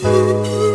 Oh.